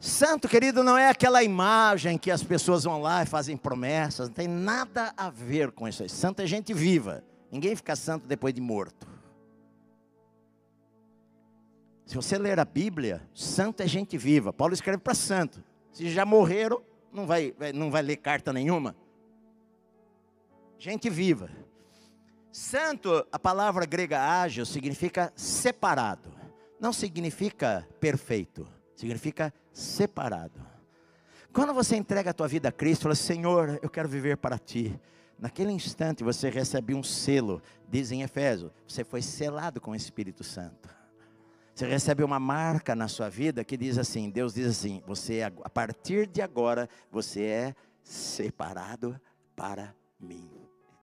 Santo, querido, não é aquela imagem que as pessoas vão lá e fazem promessas, não tem nada a ver com isso aí. Santo é gente viva. Ninguém fica santo depois de morto. Se você ler a Bíblia, santo é gente viva. Paulo escreve para santo. Se já morreram, não vai, não vai ler carta nenhuma. Gente viva. Santo, a palavra grega ágil significa separado. Não significa perfeito, significa separado. Quando você entrega a tua vida a Cristo, fala: Senhor, eu quero viver para ti. Naquele instante você recebe um selo, diz em Efésio, você foi selado com o Espírito Santo. Você recebe uma marca na sua vida que diz assim: Deus diz assim, você a partir de agora você é separado para mim.